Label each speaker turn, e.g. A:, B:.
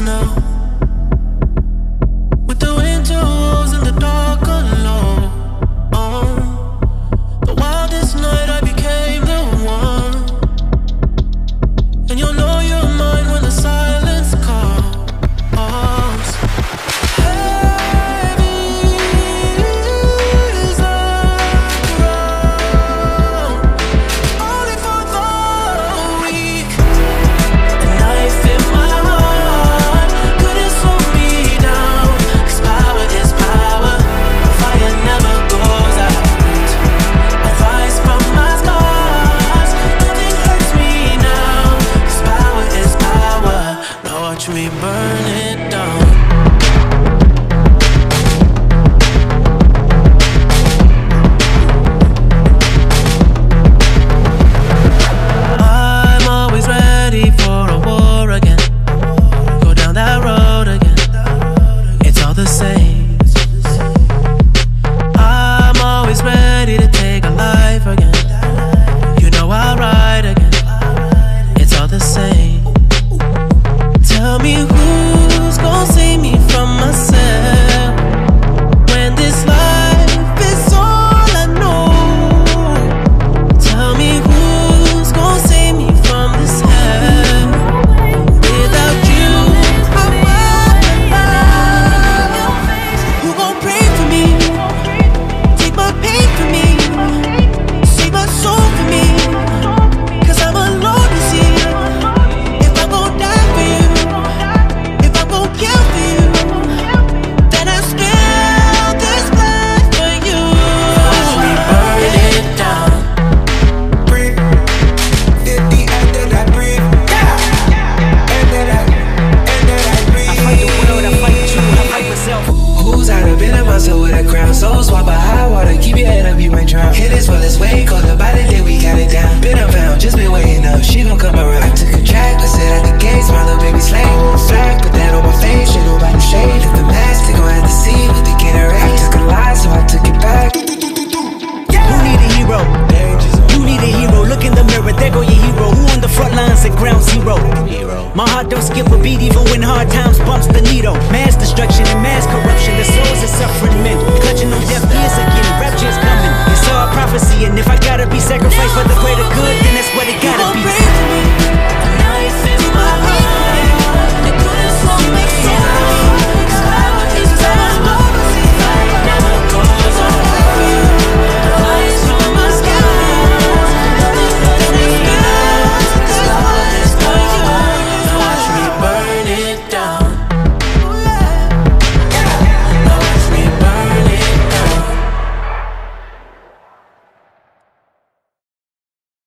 A: snow burn it down.
B: As well as way colder, by the day we got it down. Been unfound, just been waiting up, she gon' come around. I took a track, let's sit at the gates, my little baby slay. Flag, put that on my face, shit nobody shade. If the mask, they gon' have to see what they get erased. I took a lie, so I took it back.
C: Who need a hero? You need a hero. Look in the mirror, there go your hero. Who on the front lines at ground zero? My heart don't skip a beat even when hard times bumps the needle. Man